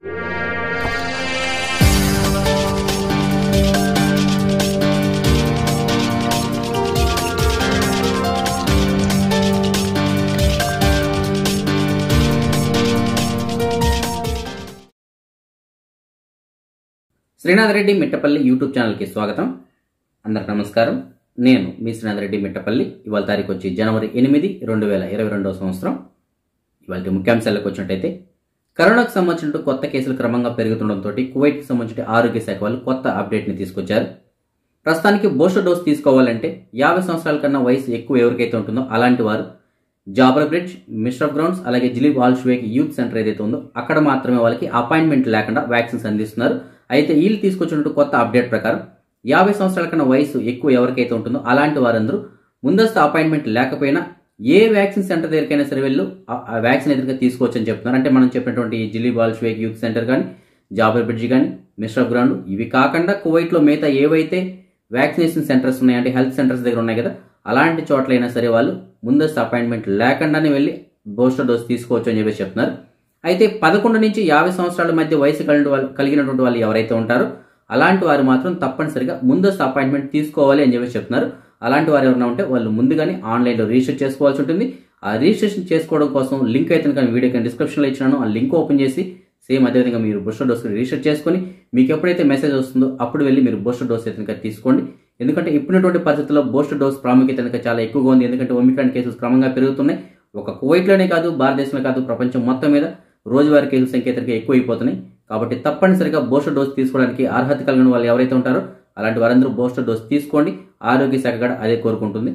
Srinath Reddy Mittapalli YouTube ఛానల్కి స్వాగతం. అందరికి నమస్కారం. నేను మీ శ్రీనాథ్ రెడ్డి మిట్టపల్లి. ఇవాళ తారీఖు వచ్చి జనవరి ఎనిమిది రెండు వేల ఇరవై రెండవ సంవత్సరం. ఇవాళ ముఖ్యాంశాలకు వచ్చినట్టయితే కరోనాకు సంబంధించిన కొత్త కేసులు క్రమంగా పెరుగుతుండటంతో కువైట్కి సంబంధించిన ఆరోగ్య శాఖ వాళ్ళు కొత్త అప్డేట్ని తీసుకొచ్చారు. ప్రస్తుతానికి బూస్టర్ డోస్ తీసుకోవాలంటే యాభై సంవత్సరాల కన్నా వయసు ఎక్కువ ఎవరికైతే ఉంటుందో అలాంటి వారు జాబర్ బ్రిడ్జ్ మిస్టర్ గ్రౌండ్స్ అలాగే Jleeb Al Shuyoukh youth centre ఏదైతే ఉందో అక్కడ మాత్రమే వాళ్ళకి అపాయింట్మెంట్ లేకుండా వ్యాక్సిన్స్ అందిస్తున్నారు. అయితే వీళ్ళు తీసుకొచ్చినట్టు కొత్త అప్డేట్ ప్రకారం యాభై సంవత్సరాల కన్నా వయసు ఎక్కువ ఎవరికైతే ఉంటుందో అలాంటి వారందరూ ముందస్తు అపాయింట్మెంట్ లేకపోయినా ఏ వ్యాక్సిన్ సెంటర్ దగ్గరికైనా సరే వెళ్ళు. ఆ- వ్యాక్సిన్ ఎదురుగా తీసుకోవచ్చు అని చెప్తున్నారు. అంటే మనం చెప్పినటువంటి జిల్లీ బాల్ష్వేక్ యూత్ సెంటర్ కానీ జాబర్ బ్రిడ్జ్ కానీ మిస్టర్ గ్రౌండ్ ఇవి కాకుండా కువైట్లో మిగతా ఏవైతే వ్యాక్సినేషన్ సెంటర్స్ ఉన్నాయి అంటే హెల్త్ సెంటర్స్ దగ్గర ఉన్నాయి కదా అలాంటి చోట్లైనా సరే వాళ్ళు ముందస్తు అపాయింట్మెంట్ లేకుండానే వెళ్ళి బూస్టర్ డోస్ తీసుకోవచ్చు అని చెప్పేసి చెప్తున్నారు. అయితే పదకొండు నుంచి యాభై సంవత్సరాల మధ్య వయసు కలిగిన వాళ్ళు కలిగినటువంటి వాళ్ళు ఎవరైతే ఉంటారో అలాంటి వారు మాత్రం తప్పనిసరిగా ముందస్తు అపాయింట్మెంట్ తీసుకోవాలి అని చెప్పేసి చెప్తున్నారు. అలాంటి వారు ఎవరైనా ఉంటే వాళ్ళు ముందుగానే ఆన్లైన్లో రిజిస్టర్ చేసుకోవాల్సి ఉంటుంది. ఆ రిజిస్ట్రేషన్ చేసుకోవడం కోసం లింక్ అయితే కనుక వీడియో కింద డిస్క్రిప్షన్లో ఇచ్చినాను. ఆ లింక్ ఓపెన్ చేసి సేమ్ అదేవిధంగా మీరు బూస్టర్ డోస్ రిజిస్టర్ చేసుకొని మీకు ఎప్పుడైతే మెసేజ్ వస్తుందో అప్పుడు వెళ్ళి మీరు బూస్టర్ డోస్ అయితే కనుక తీసుకోండి. ఎందుకంటే ఇప్పుడున్నటువంటి పరిస్థితుల్లో బూస్టర్ డోస్ ప్రాముఖ్యత కనుక చాలా ఎక్కువగా ఉంది. ఎందుకంటే ఒమిక్రాన్ కేసెస్ క్రమంగా పెరుగుతున్నాయి. ఒక కువైట్లోనే కాదు భారతదేశంలో కాదు ప్రపంచం మొత్తం మీద రోజువారీ కేసుల సంఖ్య ఎక్కువైపోతున్నాయి ఎక్కువ అయిపోతున్నాయి కాబట్టి తప్పనిసరిగా బూస్టర్ డోస్ తీసుకోవడానికి అర్హత కలిగిన వాళ్ళు ఎవరైతే ఉంటారో అలాంటి వారందరూ బూస్టర్ డోస్ తీసుకోండి. ఆరోగ్య శాఖ కూడా అదే కోరుకుంటుంది.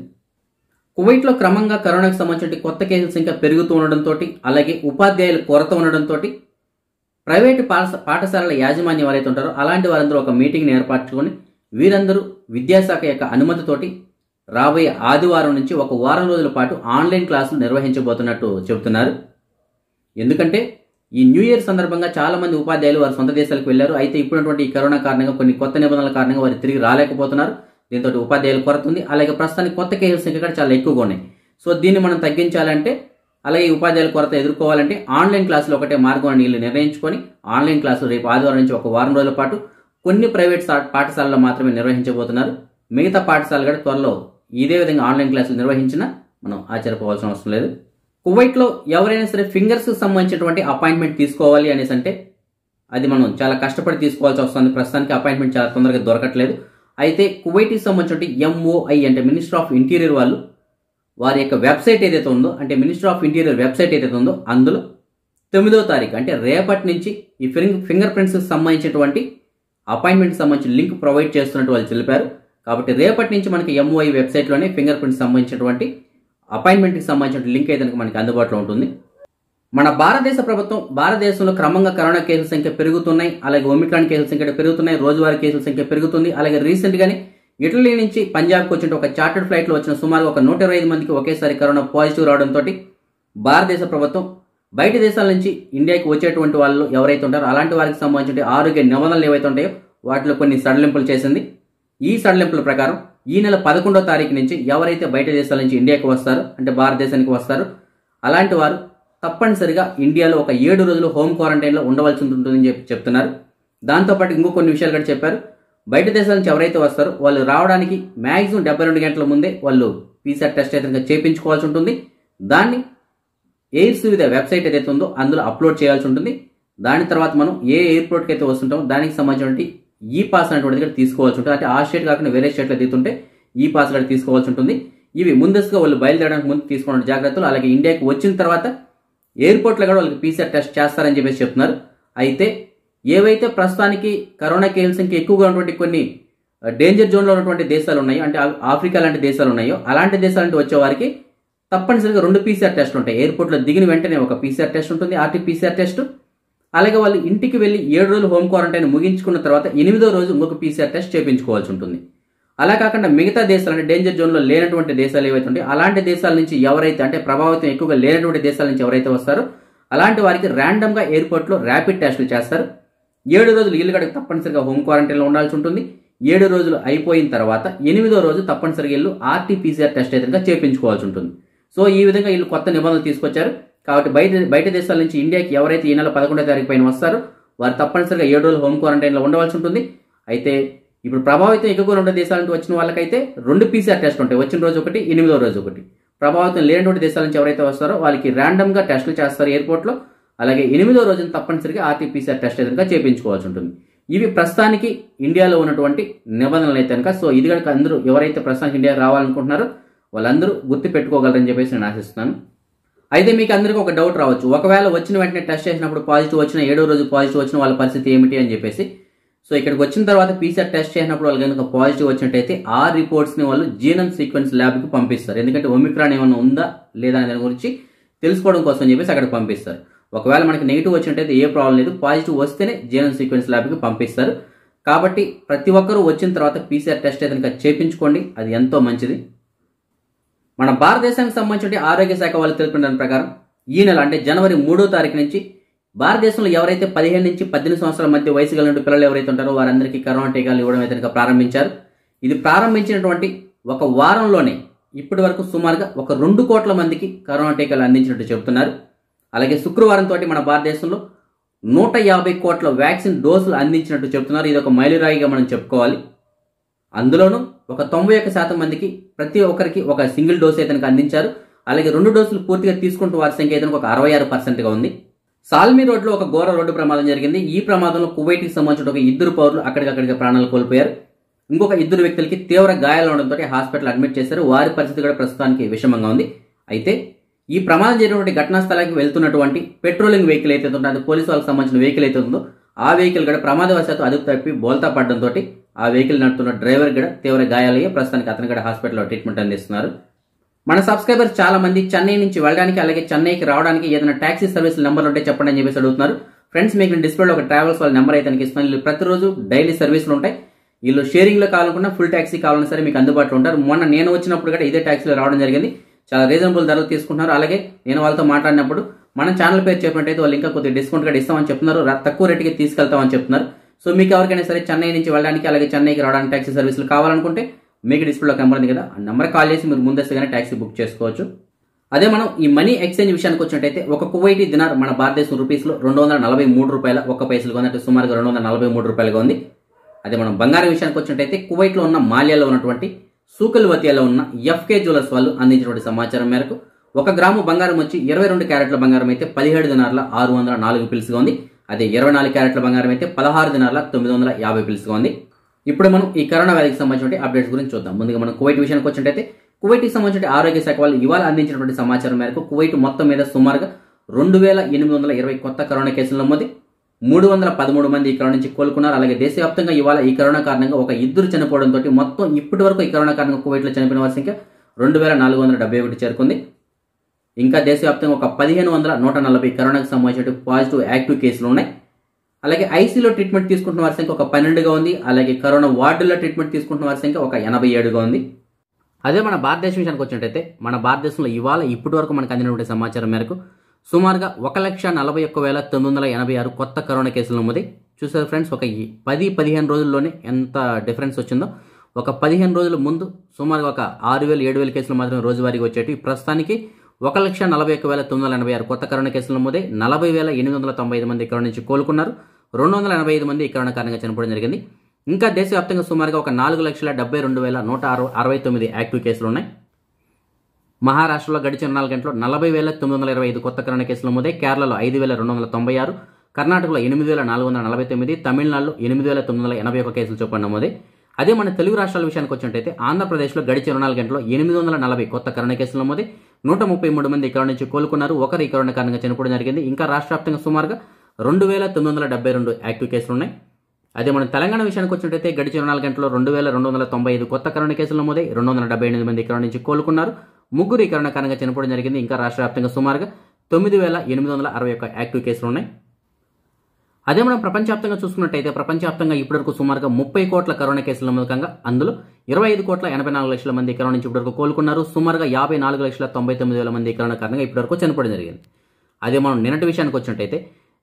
కువైట్లో క్రమంగా కరోనాకు సంబంధించిన కొత్త కేసుల సంఖ్య పెరుగుతూ ఉండడంతో అలాగే ఉపాధ్యాయుల కొరత ఉండడంతో ప్రైవేటు పాఠశ పాఠశాలల యాజమాన్యం ఎవరైతే ఉంటారో అలాంటి వారందరూ ఒక మీటింగ్ని ఏర్పరచుకొని వీరందరూ విద్యాశాఖ యొక్క అనుమతితోటి రాబోయే ఆదివారం నుంచి ఒక వారం రోజుల పాటు ఆన్లైన్ క్లాసులు నిర్వహించబోతున్నట్టు చెబుతున్నారు. ఎందుకంటే ఈ న్యూ ఇయర్ సందర్భంగా చాలా మంది ఉపాధ్యాయులు వారి సొంత దేశాలకు వెళ్ళారు అయితే ఇప్పుడున్నటువంటి ఈ కరోనా కారణంగా కొన్ని కొత్త నిబంధనల కారణంగా వారు తిరిగి రాలేకపోతున్నారు. దీంతో ఉపాధ్యాయుల కొరత ఉంది అలాగే ప్రస్తుతానికి కొత్త కేసుల సంఖ్య కూడా చాలా ఎక్కువగా ఉన్నాయి. సో దీన్ని మనం తగ్గించాలంటే అలాగే ఈ ఉపాధ్యాయుల కొరత ఎదుర్కోవాలంటే ఆన్లైన్ క్లాసులు ఒకటే మార్గం అని వీళ్ళు నిర్ణయించుకొని ఆన్లైన్ క్లాసులు రేపు ఆదివారం నుంచి ఒక వారం రోజుల పాటు కొన్ని ప్రైవేట్ పాఠశాలలో మాత్రమే నిర్వహించబోతున్నారు. మిగతా పాఠశాలలు కూడా త్వరలో ఇదే విధంగా ఆన్లైన్ క్లాసులు నిర్వహించినా మనం ఆచరిపోవాల్సిన అవసరం లేదు. కువైట్లో ఎవరైనా సరే ఫింగర్స్ సంబంధించినటువంటి అపాయింట్మెంట్ తీసుకోవాలి అనేసి అంటే అది మనం చాలా కష్టపడి తీసుకోవాల్సి వస్తుంది. ప్రస్తుతానికి అపాయింట్మెంట్ చాలా తొందరగా దొరకట్లేదు. అయితే కువైట్కి సంబంధించిన ఎంఓఐ అంటే మినిస్టర్ ఆఫ్ ఇంటీరియర్ వాళ్ళు వారి యొక్క వెబ్సైట్ ఏదైతే ఉందో అంటే మినిస్టర్ ఆఫ్ ఇంటీరియర్ వెబ్సైట్ ఏదైతే ఉందో అందులో తొమ్మిదో తారీఖు అంటే రేపటి నుంచి ఈ ఫింగర్ ఫింగర్ ప్రింట్స్కి సంబంధించినటువంటి అపాయింట్మెంట్ సంబంధించిన లింక్ ప్రొవైడ్ చేస్తున్నట్టు వాళ్ళు తెలిపారు. కాబట్టి రేపటి నుంచి మనకి ఎంఓఐ వెబ్సైట్లోనే ఫింగర్ ప్రింట్స్ సంబంధించినటువంటి అపాయింట్మెంట్కి సంబంధించిన లింక్ అయితే మనకి అందుబాటులో ఉంటుంది. మన భారతదేశ ప్రభుత్వం భారతదేశంలో క్రమంగా కరోనా కేసుల సంఖ్య పెరుగుతున్నాయి అలాగే ఒమిక్రాన్ కేసుల సంఖ్య పెరుగుతున్నాయి రోజువారీ కేసుల సంఖ్య పెరుగుతుంది అలాగే రీసెంట్గానే ఇటలీ నుంచి పంజాబ్కి వచ్చిన ఒక చార్టర్డ్ ఫ్లైట్లో వచ్చిన సుమారు ఒక నూట ఇరవై ఐదు మందికి ఒకేసారి కరోనా పాజిటివ్ రావడంతో భారతదేశ ప్రభుత్వం బయట దేశాల నుంచి ఇండియాకి వచ్చేటువంటి వాళ్ళు ఎవరైతే ఉంటారో అలాంటి వారికి సంబంధించిన ఆరోగ్య నిబంధనలు ఏవైతే ఉంటాయో వాటిలో కొన్ని సడలింపులు చేసింది. ఈ సడలింపుల ప్రకారం ఈ నెల పదకొండో తారీఖు నుంచి ఎవరైతే బయట దేశాల నుంచి ఇండియాకి వస్తారో అంటే భారతదేశానికి వస్తారో అలాంటి వారు తప్పనిసరిగా ఇండియాలో ఒక ఏడు రోజులు హోమ్ క్వారంటైన్లో ఉండవలసి ఉంటుందని చెప్పి చెప్తున్నారు. దాంతోపాటు ఇంకో కొన్ని విషయాలు కూడా చెప్పారు. బయట దేశాల నుంచి ఎవరైతే వస్తారో వాళ్ళు రావడానికి మ్యాక్సిమం డెబ్బై రెండు గంటల ముందే వాళ్ళు పీసీఆర్ టెస్ట్ అయితే చేపించుకోవాల్సి చేయించుకోవాల్సి ఉంటుంది. దాన్ని ఎయిర్ సువిధ వెబ్సైట్ ఏదైతే ఉందో అందులో అప్లోడ్ చేయాల్సి ఉంటుంది. దాని తర్వాత మనం ఏ ఎయిర్పోర్ట్కి అయితే వస్తుంటామో దానికి సంబంధించినటువంటి ఈ పాస్ అనేటువంటిది ఇక్కడ తీసుకోవాల్సి ఉంటుంది. అంటే ఆ స్టేట్ కాకుండా వేరే స్టేట్లో దిగుతుంటే ఈ పాస్ కూడా తీసుకోవాల్సి ఉంటుంది. ఇవి ముందస్తుగా వాళ్ళు బయలుదేరడానికి ముందు తీసుకున్న జాగ్రత్తలు. అలాగే ఇండియాకి వచ్చిన తర్వాత ఎయిర్పోర్ట్లో కూడా వాళ్ళకి పీసీఆర్ టెస్ట్ చేస్తారని చెప్పేసి చెప్తున్నారు. అయితే ఏవైతే ప్రస్తుతానికి కరోనా కేసుల సంఖ్య ఎక్కువగా ఉన్నటువంటి కొన్ని డేంజర్ జోన్లో ఉన్నటువంటి దేశాలు ఉన్నాయో అంటే ఆఫ్రికా లాంటి దేశాలు ఉన్నాయో అలాంటి దేశాల నుండి వచ్చే వారికి తప్పనిసరిగా రెండు పీసీఆర్ టెస్ట్లు ఉంటాయి. ఎయిర్పోర్ట్లో దిగిన వెంటనే ఒక పీసీఆర్ టెస్ట్ ఉంటుంది. ఆర్టీ పీసీఆర్ టెస్ట్ అలాగే వాళ్ళు ఇంటికి వెళ్ళి ఏడు రోజులు హోమ్ క్వారంటైన్ ముగించుకున్న తర్వాత ఎనిమిదో రోజు ఇంకొక పీసీఆర్ టెస్ట్ చేయించుకోవాల్సి ఉంటుంది. అలా కాకుండా మిగతా దేశాలు అంటే డేంజర్ జోన్లో లేనటువంటి దేశాలు ఏవైతే ఉంటాయో అలాంటి దేశాల నుంచి ఎవరైతే అంటే ప్రభావితం ఎక్కువగా లేనటువంటి దేశాల నుంచి ఎవరైతే వస్తారో అలాంటి వారికి ర్యాండమ్గా ఎయిర్పోర్ట్లో ర్యాపిడ్ టెస్టులు చేస్తారు. ఏడు రోజులు ఇల్లు గడక తప్పనిసరిగా హోమ్ క్వారంటైన్లో ఉండాల్సి ఉంటుంది. ఏడు రోజులు అయిపోయిన తర్వాత ఎనిమిదో రోజు తప్పనిసరిగా ఇల్లు ఆర్టీపీసీఆర్ టెస్ట్ అయితే చేయించుకోవాల్సి ఉంటుంది. సో ఈ విధంగా వీళ్ళు కొత్త నిబంధనలు తీసుకొచ్చారు. కాబట్టి బయట బయట దేశాల నుంచి ఇండియాకి ఎవరైతే ఈ నెల పదకొండో తారీఖు పైన వస్తారో వారు తప్పనిసరిగా ఏడు రోజులు హోమ్ క్వారంటైన్లో ఉండవలసి ఉంటుంది. అయితే ఇప్పుడు ప్రభావితం ఎక్కువగా ఉండే దేశాల నుంచి వచ్చిన వాళ్ళకైతే రెండు పీసీఆర్ టెస్ట్ ఉంటాయి. వచ్చిన రోజు ఒకటి ఎనిమిదో రోజు ఒకటి. ప్రభావితం లేనటువంటి దేశాల నుంచి ఎవరైతే వస్తారో వాళ్ళకి ర్యాండమ్గా టెస్టులు చేస్తారు ఎయిర్పోర్ట్లో. అలాగే ఎనిమిదో రోజున తప్పనిసరిగా ఆర్టీపీసీఆర్ టెస్ట్ ఎదురుగా చేయించుకోవాల్సి ఉంటుంది. ఇవి ప్రస్తుతానికి ఇండియాలో ఉన్నటువంటి నిబంధనలు అయితే కనుక సో ఇది కనుక అందరూ ఎవరైతే ప్రస్తుతానికి ఇండియాకి రావాలనుకుంటున్నారో వాళ్ళందరూ గుర్తు పెట్టుకోగలరని చెప్పేసి నేను ఆశిస్తున్నాను. అయితే మీకు అందరికీ ఒక డౌట్ రావచ్చు. ఒకవేళ వచ్చిన వెంటనే టెస్ట్ చేసినప్పుడు పాజిటివ్ వచ్చిన ఏడో రోజు పాజిటివ్ వచ్చిన వాళ్ళ పరిస్థితి ఏమిటి అని చెప్పేసి. సో ఇక్కడికి వచ్చిన తర్వాత పీసీఆర్ టెస్ట్ చేసినప్పుడు వాళ్ళు కనుక పాజిటివ్ వచ్చినట్టయితే ఆ రిపోర్ట్స్ని వాళ్ళు జీనమ్ సీక్వెన్స్ ల్యాబ్కి పంపిస్తారు. ఎందుకంటే ఒమిక్రాన్ ఏమైనా ఉందా లేదా అనే దాని గురించి తెలుసుకోవడం కోసం చెప్పేసి అక్కడికి పంపిస్తారు. ఒకవేళ మనకి నెగిటివ్ వచ్చినట్టయితే ఏ ప్రాబ్లం లేదు. పాజిటివ్ వస్తేనే జీనమ్ సీక్వెన్స్ ల్యాబ్కి పంపిస్తారు. కాబట్టి ప్రతి ఒక్కరూ వచ్చిన తర్వాత పీసీఆర్ టెస్ట్ అయితే కనుక చేయించుకోండి అది ఎంతో మంచిది. మన భారతదేశానికి సంబంధించిన ఆరోగ్య శాఖ వాళ్ళు తెలిపిన దాని ప్రకారం ఈ నెల అంటే జనవరి మూడో తారీఖు నుంచి భారతదేశంలో ఎవరైతే పదిహేను నుంచి పద్దెనిమిది సంవత్సరాల మధ్య వయసు కలిగిన పిల్లలు ఎవరైతే ఉంటారో వారందరికీ కరోనా టీకాలు ఇవ్వడం అయితే కనుక ప్రారంభించారు. ఇది ప్రారంభించినటువంటి ఒక వారంలోనే ఇప్పటి వరకు సుమారుగా ఒక రెండు కోట్ల మందికి కరోనా టీకాలు అందించినట్టు చెబుతున్నారు. అలాగే శుక్రవారం తోటి మన భారతదేశంలో నూట యాభై కోట్ల వ్యాక్సిన్ డోసులు అందించినట్టు చెబుతున్నారు. ఇది ఒక మైలురాయిగా మనం చెప్పుకోవాలి. అందులోనూ ఒక తొంభై ఒక్క శాతం మందికి ప్రతి ఒక్కరికి ఒక సింగిల్ డోస్ అయితే అందించారు. అలాగే రెండు డోసులు పూర్తిగా తీసుకుంటూ వారి సంఖ్య అయితే ఒక అరవై ఆరు పర్సెంట్గా ఉంది. సాల్మీ రోడ్లో ఒక ఘోర రోడ్డు ప్రమాదం జరిగింది. ఈ ప్రమాదంలో కువైట్కి సంబంధించిన ఒక ఇద్దరు పౌరులు అక్కడికక్కడికి ప్రాణాలు కోల్పోయారు. ఇంకొక ఇద్దరు వ్యక్తులకి తీవ్ర గాయాలు ఉండడంతో హాస్పిటల్ అడ్మిట్ చేశారు. వారి పరిస్థితి కూడా ప్రస్తుతానికి విషమంగా ఉంది. అయితే ఈ ప్రమాదం జరిగినటువంటి ఘటనా స్థలానికి వెళ్తున్నటువంటి పెట్రోలింగ్ వెహికల్ అయితే ఉందో అది పోలీసు వాళ్ళకి సంబంధించిన వెహికల్ అయితే ఉందో ఆ వెహికల్ కూడా ప్రమాదవశాత్తు అదుపు తప్పి బోల్తా పడడంతో ఆ వెహికల్ నడుపుతున్న డ్రైవర్ కూడా తీవ్ర గాయాలయ్యి ప్రస్తుతానికి అతను కూడా హాస్పిటల్లో ట్రీట్మెంట్ అందిస్తున్నారు. మన సబ్స్క్రైబర్స్ చాలా మంది చెన్నై నుంచి వెళ్ళడానికి అలాగే చెన్నైకి రావడానికి ఏదైనా టాక్సీ సర్వీస్ నెంబర్ ఉంటే చెప్పండి అని చెప్పేసి అడుగుతున్నారు. ఫ్రెండ్స్ మీకు నేను డిస్ప్లేలో ఒక ట్రావెల్స్ వాళ్ళ నెంబర్ అయితే ఇస్తున్నాను వీళ్ళు ప్రతిరోజు డైలీ సర్వీసులు ఉంటాయి. వీళ్ళు షేరింగ్లో కావాలనుకున్నా ఫుల్ ట్యాక్సీ కావాలన్నా సరే మీకు అందుబాటులో ఉంటారు. మొన్న నేను వచ్చినప్పుడు కూడా ఇదే ట్యాక్సీలో రావడం జరిగింది. చాలా రీజనబుల్ ధరలు తీసుకుంటున్నారు. అలాగే నేను వాళ్ళతో మాట్లాడినప్పుడు మన ఛానల్ పేరు చెప్పినట్టయితే వాళ్ళు ఇంకా కొద్దిగా డిస్కౌంట్ కూడా ఇస్తామని చెప్తున్నారు. తక్కువ రేటుకి తీసుకెళ్తామని చెప్తున్నారు. సో మీకు ఎవరికైనా సరే చెన్నై నుంచి వెళ్ళడానికి అలాగే చెన్నైకి రావడానికి ట్యాక్సీ సర్వీసులు కావాలనుకుంటే మీకు డిస్ప్లేలో నెంబర్ ఉంది కదా ఆ నెంబర్ కాల్ చేసి మీరు ముందస్తుగానే ట్యాక్సీ బుక్ చేసుకోవచ్చు. అదే మనం ఈ మనీ ఎక్స్చేంజ్ విషయానికి వచ్చినట్టయితే ఒక కువైటీ దినార్ మన భారతదేశం రూపీస్లో రెండు వందల నలభై మూడు రూపాయల ఒక్క పైసలు అంటే సుమారుగా రెండు వందల నలభై మూడు రూపాయలుగా ఉంది అదే మనం బంగారం విషయానికి వచ్చినట్టయితే కువైట్లో ఉన్న మాల్యాలో ఉన్నటువంటి సూకల్వతియాలో ఉన్న ఎఫ్కే జ్యువెలర్స్ వాళ్ళు అందించినటువంటి సమాచారం మేరకు ఒక గ్రాము బంగారం వచ్చి ఇరవై రెండు క్యారెట్ల బంగారం అయితే పదిహేడు దినార్ల ఆరు వందల నాలుగు పిల్స్గా ఉంది. అదే ఇరవై నాలుగు క్యారెట్ల బంగారం అయితే పదహారు దినార్ల తొమ్మిది వందల యాభై పిల్స్గా ఉంది. ఇప్పుడు మనం ఈ కరోనా వ్యాధికి సంబంధించిన అప్డేట్స్ గురించి చూద్దాం. ముందుగా మనం కువైట్ విషయానికి వచ్చినట్టయితే కువైట్కి సంబంధించిన ఆరోగ్య శాఖ వాళ్ళు ఇవాళ అందించినటువంటి సమాచారం మేరకు కువైట్ మొత్తం మీద సుమారుగా రెండు వేల ఎనిమిది వందల ఇరవై కొత్త కరోనా కేసులు నమోదు. మూడు వందల పదమూడు మంది ఈ కరోనా నుంచి కోలుకున్నారు. అలాగే దేశవ్యాప్తంగా ఇవాళ ఈ కరోనా కారణంగా ఒక ఇద్దరు చనిపోవడంతో మొత్తం ఇప్పటి వరకు ఈ కరోనా కారణంగా కువైట్లో చనిపోయిన వారి సంఖ్య రెండు వేల నాలుగు వందల డెబ్బై ఒకటి చేరుకుంది. ఇంకా దేశవ్యాప్తంగా ఒక పదిహేను వందల నూట నలభై కరోనాకు సంబంధించిన పాజిటివ్ యాక్టివ్ కేసులు ఉన్నాయి. అలాగే ఐసీలో ట్రీట్మెంట్ తీసుకుంటున్న వారి సంఖ్య ఒక పన్నెండుగా ఉంది. అలాగే కరోనా వార్డుల్లో ట్రీట్మెంట్ తీసుకుంటున్న వారి సంఖ్య ఒక ఎనభై ఏడుగా ఉంది. అదే మన భారతదేశం విషయానికి వచ్చినట్టయితే మన భారతదేశంలో ఇవాళ ఇప్పటి వరకు మనకు అందినటువంటి సమాచారం మేరకు సుమారుగా ఒక లక్ష నలభై ఒక్క వేల తొమ్మిది వందల ఎనభై ఆరు కొత్త కరోనా కేసులు నమోదై చూసారు ఫ్రెండ్స్ ఒక పది పదిహేను రోజుల్లోనే ఎంత డిఫరెన్స్ వచ్చిందో. ఒక పదిహేను రోజుల ముందు సుమారుగా ఒక ఆరు వేలు ఏడు వేల కేసులు మాత్రమే రోజువారీగా వచ్చేటివి. ప్రస్తుతానికి ఒక లక్ష నలభై ఒక్క వేల తొమ్మిది వందల ఎనభై ఆరు కొత్త కరోనా కేసులు నమోదై నలభై వేల ఎనిమిది వందల తొంభై ఐదు మంది ఇక్కడ నుంచి కోలుకున్నారు. రెండు వందల ఎనభై ఐదు మంది ఈ కరోనా కారణంగా చనిపోవడం జరిగింది. ఇంకా దేశవ్యాప్తంగా సుమారుగా ఒక నాలుగు లక్షల డెబ్బై రెండు వేల నూట అరవై అరవై తొమ్మిది యాక్టివ్ కేసులు ఉన్నాయి. మహారాష్ట్రలో గడిచిన నాలుగు గంటలు నలభై వేల తొమ్మిది వందల ఇరవై ఐదు కొత్త కరోనా కేసులు నమోదై. కేరళలో ఐదు వేల రెండు వందల తొంభై ఆరు కర్ణాటకలో ఎనిమిది వేల నాలుగు వందల నలభై తొమ్మిది తమిళనాడులో ఎనిమిది వేల తొమ్మిది వందల ఎనభై ఒక కేసులు చొప్పున నమోదై. అదే మన తెలుగు రాష్ట్రాల విషయానికి వచ్చినట్టయితే ఆంధ్రప్రదేశ్లో గడిచిన ఇరవై నాలుగు గంటల్లో ఎనిమిది వందల నలభై కొత్త కరోనా కేసులు నమోదై. నూట ముప్పై మూడు మంది ఇక్కడ నుంచి కోలుకున్నారు. ఒకరు ఈ కరోనా కారణంగా చనిపోవడం జరిగింది. ఇంకా రాష్ట్ర వ్యాప్తంగా సుమారుగా రెండు వేల తొమ్మిది వందల డెబ్బై రెండు యాక్టివ్ కేసులు ఉన్నాయి. అదే మనం తెలంగాణ విషయానికి వచ్చినట్టయితే గడిచిన ఇరవై నాలుగు గంటల్లో రెండు వేల రెండు వందల తొంభై ఐదు కొత్త కరోనా కేసులు నమోదై. రెండు వందల డెబ్బై ఎనిమిది మంది ఇక్కడ నుంచి కోలుకున్నారు. ముగ్గురు ఈ కరోనా కారణంగా చనిపోవడం జరిగింది. ఇంకా రాష్ట్ర వ్యాప్తంగా సుమారుగా తొమ్మిది వేల ఎనిమిది వందల అరవై ఒక్క యాక్టివ్ కేసులు ఉన్నాయి. అదే మనం ప్రపంచవ్యాప్తంగా చూసుకున్నట్టయితే ప్రపంచవ్యాప్తంగా ఇప్పటివరకు సుమారుగా ముప్పై కోట్ల కరోనా కేసుల మూలకంగా అందులో ఇరవై ఐదు కోట్ల ఎనభై నాలుగు లక్షల మంది కరోనా నుంచి ఇప్పటివరకు కోలుకున్నారు. సుమారుగా యాభై నాలుగు లక్షల తొంభై తొమ్మిది వేల మంది కరోనా కారణంగా ఇప్పటివరకు చనిపోవడం జరిగింది. అదే మనం నిన్నటి విషయానికి వచ్చినట్టయితే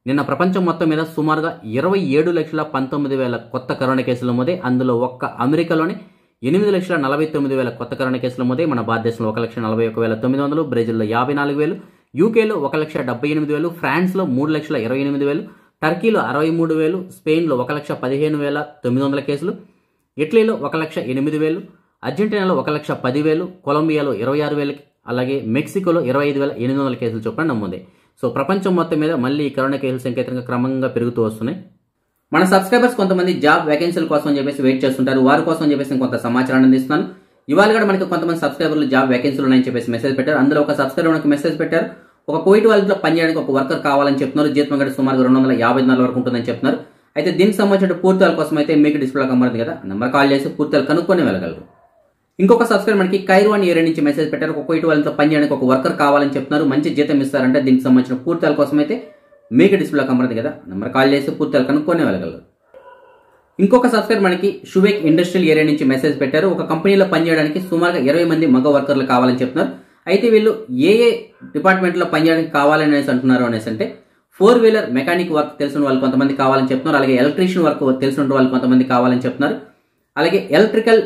నిన్న ప్రపంచం మొత్తం మీద సుమారుగా ఇరవై ఏడు లక్షల పంతొమ్మిది వేల కొత్త కరోనా కేసులు నమోదే. అందులో ఒక్క అమెరికాలోని ఎనిమిది లక్షల నలభై తొమ్మిది వేల కొత్త కరోనా కేసులు నమోదే. మన భారతదేశంలో ఒక లక్ష నలభై ఒక వేల తొమ్మిది వందలు బ్రెజిల్లో యాభై నాలుగు వేలు యూకేలో ఒక లక్ష డెబ్బై ఎనిమిది వేలు ఫ్రాన్స్లో మూడు లక్షల ఇరవై ఎనిమిది వేలు టర్కీలో అరవై మూడు వేలు స్పెయిన్లో ఒక లక్ష పదిహేను వేల తొమ్మిది వందల కేసులు ఇటలీలో ఒక లక్ష ఎనిమిది వేలు అర్జెంటీనాలో ఒక లక్ష పది వేలు కొలంబియాలో ఇరవై ఆరు వేలకి అలాగే మెక్సికోలో ఇరవై ఐదు వేల ఎనిమిది వందల కేసులు చొప్పున నమ్ముంది సో ప్రపంచం మొత్తం మీద మళ్ళీ ఈ కరోనా కేసులు సంకేతంగా క్రమంగా పెరుగుతూ వస్తున్నాయి. మన సబ్స్క్రైబర్స్ కొంతమంది జాబ్ వేకెన్సీల కోసం అని చెప్పేసి వెయిట్ చేస్తుంటారు. వారి కోసం అని చెప్పేసి కొంత సమాచారాన్ని అందిస్తున్నాను. ఇవాళ కూడా మనకి కొంతమంది సబ్స్క్రైబర్లు జాబ్ వేకెన్సీలు ఉన్నాయని చెప్పేసి మెసేజ్ పెట్టారు. అందులో ఒక సబ్స్క్రైబర్ మనకి మెసేజ్ పెట్టారు. ఒక కోవిడ్ వాళ్ళతో పనిచేయడానికి ఒక వర్కర్ కావాలని చెప్తున్నారు. జీతం గడి సుమారు రెండు వందల యాభై నాలుగు వరకు ఉంటుందని చెప్తున్నారు. అయితే దీనికి సంబంధించిన పూర్తి కోసం అయితే మీకు డిస్ప్లే కనబడుతుంది కదా. నెంబర్ కాల్ చేసి పూర్తి కనుక్కొని వెళ్ళగలరు. ఇంకొక సబ్స్క్రైబ్ మనకి కైరు అని ఏరియా నుంచి మెసేజ్ పెట్టారు. ఒక కోవిడ్ వాళ్ళతో పనిచేయడానికి ఒక వర్కర్ కావాలని చెప్తున్నారు. మంచి జీతం ఇస్తారంటే దీనికి సంబంధించిన పూర్తి కోసం అయితే మీకు డిస్ప్లే కనబడుతుంది కదా. నెంబర్ కాల్ చేసి పూర్తి కనుక్కొని వెళ్ళగలరు. ఇంకొక సబ్స్క్రైబ్ మనకి షువేక్ ఇండస్ట్రియల్ ఏరియా నుంచి మెసేజ్ పెట్టారు. ఒక కంపెనీలో పనిచేయడానికి సుమారుగా ఇరవై మంది మగ వర్కర్లు కావాలని చెప్తున్నారు. అయితే వీళ్ళు ఏ ఏ డిపార్ట్మెంట్లో పనిచేయడానికి కావాలని అనేసి అంటున్నారు అనేసి అంటే ఫోర్ వీలర్ మెకానిక్ వర్క్ తెలిసిన వాళ్ళు కొంతమంది కావాలని చెప్తున్నారు. అలాగే ఎలక్ట్రీషియన్ వర్క్ తెలిసిన వాళ్ళు కొంతమంది కావాలని చెప్తున్నారు. అలాగే ఎలక్ట్రికల్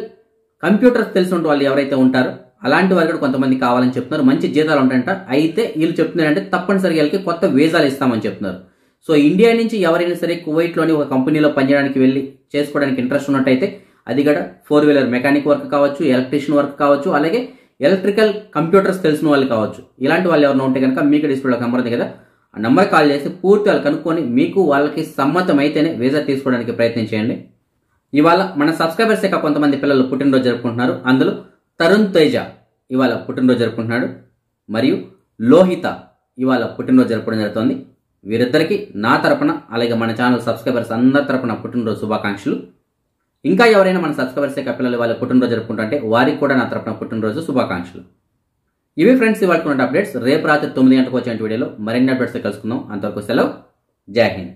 కంప్యూటర్స్ తెలిసిన వాళ్ళు ఎవరైతే ఉంటారో అలాంటి వారు కూడా కొంతమంది కావాలని చెప్తున్నారు. మంచి జీతాలు ఉంటాయంట. అయితే వీళ్ళు చెప్తున్నారంటే తప్పనిసరిగా వీళ్ళకి కొత్త వీసాలు ఇస్తామని చెప్తున్నారు. సో ఇండియా నుంచి ఎవరైనా సరే కువైట్లోని ఒక కంపెనీలో పనిచేయడానికి వెళ్ళి చేసుకోవడానికి ఇంట్రెస్ట్ ఉన్నట్టయితే అది కూడా ఫోర్ వీలర్ మెకానిక్ వర్క్ కావచ్చు ఎలక్ట్రీషియన్ వర్క్ కావచ్చు అలాగే ఎలక్ట్రికల్ కంప్యూటర్స్ తెలిసిన వాళ్ళు కావచ్చు. ఇలాంటి వాళ్ళు ఎవరైనా ఉంటే కనుక మీకు డిస్ప్లేలో కనబడుతుంది కదా. ఆ నెంబర్ కాల్ చేసి పూర్తి వాళ్ళు కనుక్కొని మీకు వాళ్ళకి సమ్మతం అయితేనే వీసా తీసుకోవడానికి ప్రయత్నం చేయండి. ఇవాళ మన సబ్స్క్రైబర్స్ యొక్క కొంతమంది పిల్లలు పుట్టినరోజు జరుపుకుంటున్నారు. అందులో తరుణ్ తేజ ఇవాళ పుట్టినరోజు జరుపుకుంటున్నాడు. మరియు లోహిత ఇవాళ పుట్టినరోజు జరుపుకోవడం జరుగుతుంది. వీరిద్దరికి నా తరపున అలాగే మన ఛానల్ సబ్స్క్రైబర్స్ అందరి తరపున పుట్టినరోజు శుభాకాంక్షలు. ఇంకా ఎవరైనా మన సబ్స్క్రైబర్స్ యొక్క పిల్లలు వాళ్ళ పుట్టినరోజు జరుపుకుంటుంటే వారికి కూడా నా తరపున పుట్టినరోజు శుభాకాంక్షలు. ఇవి ఫ్రెండ్స్ ఇవాళ అప్డేట్స్ రేపు రాత్రి తొమ్మిది గంటలకు వచ్చే వీడియోలో మరిన్ని అప్డేట్స్ కలుసుకుందాం. అంతవరకు సెలవు. జై హింద్.